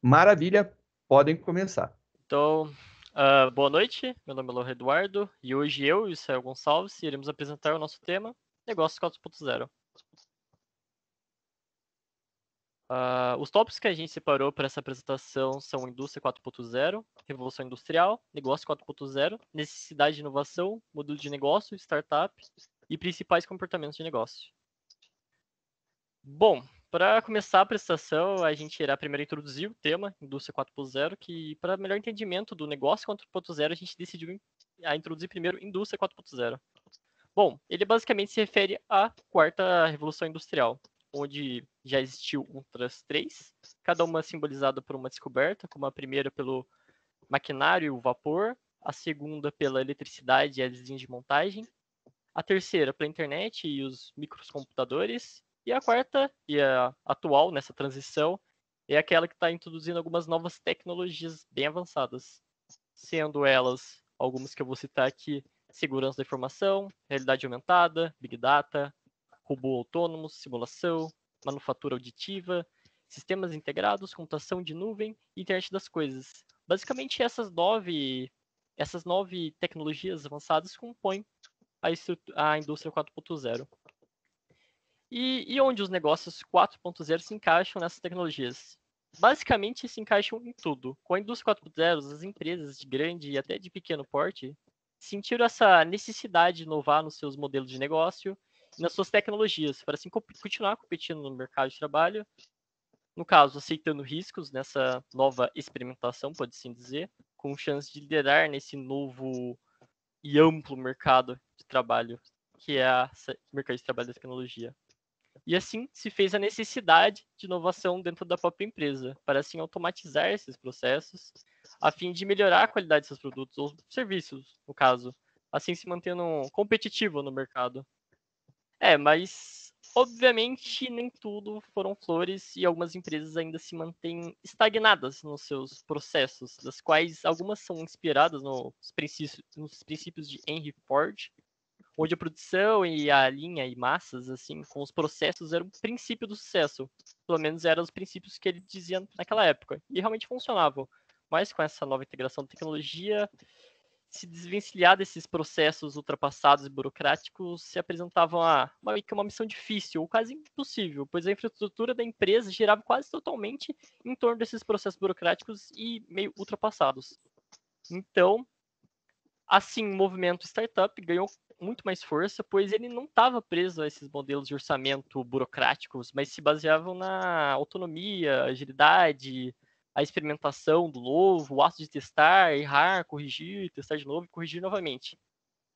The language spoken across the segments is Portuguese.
Maravilha, podem começar. Então, uh, boa noite, meu nome é Louro Eduardo e hoje eu e o Israel Gonçalves iremos apresentar o nosso tema Negócio 4.0. Uh, os tópicos que a gente separou para essa apresentação são Indústria 4.0, Revolução Industrial, Negócio 4.0, Necessidade de Inovação, Modelo de Negócio, Startup e Principais Comportamentos de Negócio. Bom, para começar a apresentação, a gente irá primeiro introduzir o tema Indústria 4.0, que para melhor entendimento do negócio 4.0, a gente decidiu a introduzir primeiro Indústria 4.0. Bom, ele basicamente se refere à quarta revolução industrial, onde já existiu outras três, cada uma simbolizada por uma descoberta, como a primeira pelo maquinário e o vapor, a segunda pela eletricidade e as linhas de montagem, a terceira pela internet e os microcomputadores, e a quarta, e a atual nessa transição, é aquela que está introduzindo algumas novas tecnologias bem avançadas, sendo elas algumas que eu vou citar aqui: segurança da informação, realidade aumentada, big data, robô autônomo, simulação, manufatura auditiva, sistemas integrados, computação de nuvem e internet das coisas. Basicamente, essas nove, essas nove tecnologias avançadas compõem a, a indústria 4.0. E, e onde os negócios 4.0 se encaixam nessas tecnologias? Basicamente, se encaixam em tudo. Com a indústria 4.0, as empresas de grande e até de pequeno porte sentiram essa necessidade de inovar nos seus modelos de negócio nas suas tecnologias, para assim continuar competindo no mercado de trabalho. No caso, aceitando riscos nessa nova experimentação, pode se dizer, com chance de liderar nesse novo e amplo mercado de trabalho, que é o mercado de trabalho da tecnologia. E assim se fez a necessidade de inovação dentro da própria empresa, para assim automatizar esses processos, a fim de melhorar a qualidade de seus produtos ou serviços, no caso, assim se mantendo competitivo no mercado. É, mas obviamente nem tudo foram flores e algumas empresas ainda se mantêm estagnadas nos seus processos, das quais algumas são inspiradas nos princípios, nos princípios de Henry Ford, onde a produção e a linha e massas, assim, com os processos eram o princípio do sucesso. Pelo menos eram os princípios que ele dizia naquela época. E realmente funcionavam. Mas com essa nova integração de tecnologia, se desvencilhar desses processos ultrapassados e burocráticos se apresentavam a uma, uma missão difícil ou quase impossível, pois a infraestrutura da empresa girava quase totalmente em torno desses processos burocráticos e meio ultrapassados. Então, assim, o movimento startup ganhou muito mais força, pois ele não estava preso a esses modelos de orçamento burocráticos, mas se baseavam na autonomia, agilidade, a experimentação do novo, o ato de testar, errar, corrigir, testar de novo e corrigir novamente.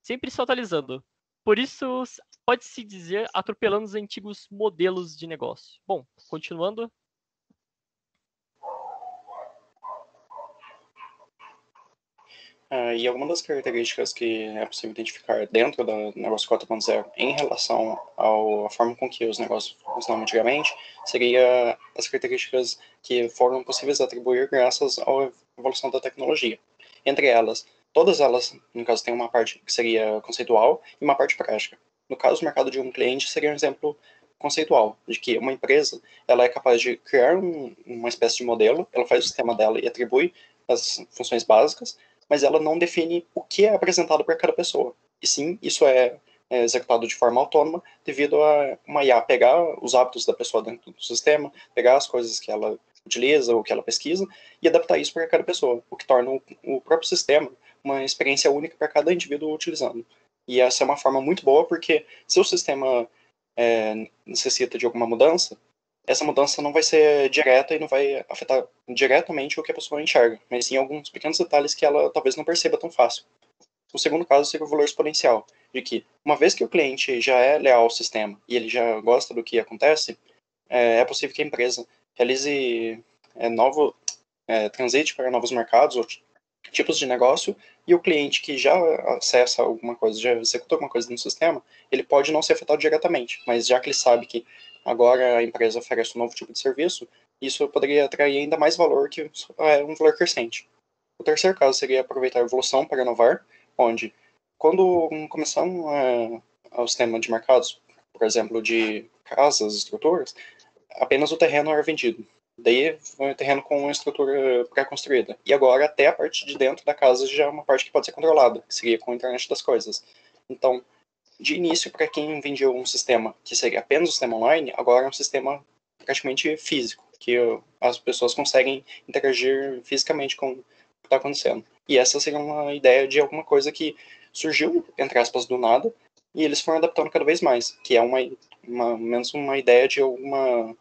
Sempre se atualizando. Por isso, pode-se dizer atropelando os antigos modelos de negócio. Bom, continuando, Uh, e alguma das características que é possível identificar dentro do negócio 4.0 em relação à forma com que os negócios funcionavam antigamente seria as características que foram possíveis atribuir graças à evolução da tecnologia. Entre elas, todas elas, no caso, tem uma parte que seria conceitual e uma parte prática. No caso, o mercado de um cliente seria um exemplo conceitual, de que uma empresa ela é capaz de criar um, uma espécie de modelo, ela faz o sistema dela e atribui as funções básicas, mas ela não define o que é apresentado para cada pessoa. E sim, isso é, é executado de forma autônoma devido a uma IA pegar os hábitos da pessoa dentro do sistema, pegar as coisas que ela utiliza ou que ela pesquisa e adaptar isso para cada pessoa, o que torna o, o próprio sistema uma experiência única para cada indivíduo utilizando. E essa é uma forma muito boa porque se o sistema é, necessita de alguma mudança, essa mudança não vai ser direta e não vai afetar diretamente o que a pessoa enxerga, mas sim alguns pequenos detalhes que ela talvez não perceba tão fácil. O segundo caso seria o valor exponencial, de que, uma vez que o cliente já é leal ao sistema e ele já gosta do que acontece, é, é possível que a empresa realize é, novo, é, transite para novos mercados ou tipos de negócio e o cliente que já acessa alguma coisa, já executa alguma coisa no sistema, ele pode não ser afetado diretamente, mas já que ele sabe que agora a empresa oferece um novo tipo de serviço, isso poderia atrair ainda mais valor, que é um valor crescente. O terceiro caso seria aproveitar a evolução para inovar, onde, quando começamos é, ao sistema de mercados, por exemplo, de casas, estruturas, apenas o terreno era vendido. Daí foi um terreno com uma estrutura pré-construída. E agora até a parte de dentro da casa já é uma parte que pode ser controlada, que seria com a internet das coisas. Então, de início, para quem vendia um sistema que seria apenas um sistema online, agora é um sistema praticamente físico, que as pessoas conseguem interagir fisicamente com o que está acontecendo. E essa seria uma ideia de alguma coisa que surgiu, entre aspas, do nada, e eles foram adaptando cada vez mais, que é uma, uma menos uma ideia de alguma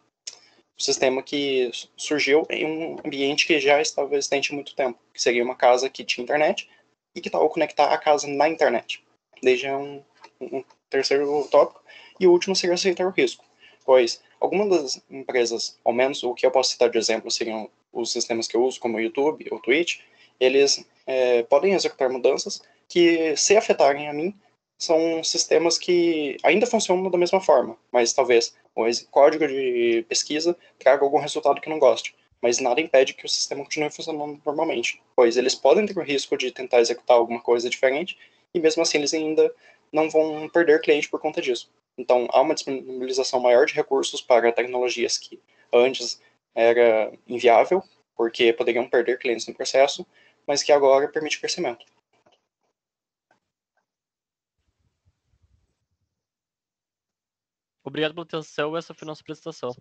sistema que surgiu em um ambiente que já estava existente há muito tempo, que seria uma casa que tinha internet e que tal conectar a casa na internet. Desde um, um terceiro tópico. E o último seria aceitar o risco, pois algumas das empresas, ao menos o que eu posso citar de exemplo seriam os sistemas que eu uso, como o YouTube ou Twitch, eles é, podem executar mudanças que, se afetarem a mim, são sistemas que ainda funcionam da mesma forma, mas talvez o código de pesquisa traga algum resultado que não goste. Mas nada impede que o sistema continue funcionando normalmente, pois eles podem ter o risco de tentar executar alguma coisa diferente e mesmo assim eles ainda não vão perder cliente por conta disso. Então há uma disponibilização maior de recursos para tecnologias que antes era inviável, porque poderiam perder clientes no processo, mas que agora permite crescimento. Obrigado pela atenção, essa foi a nossa apresentação.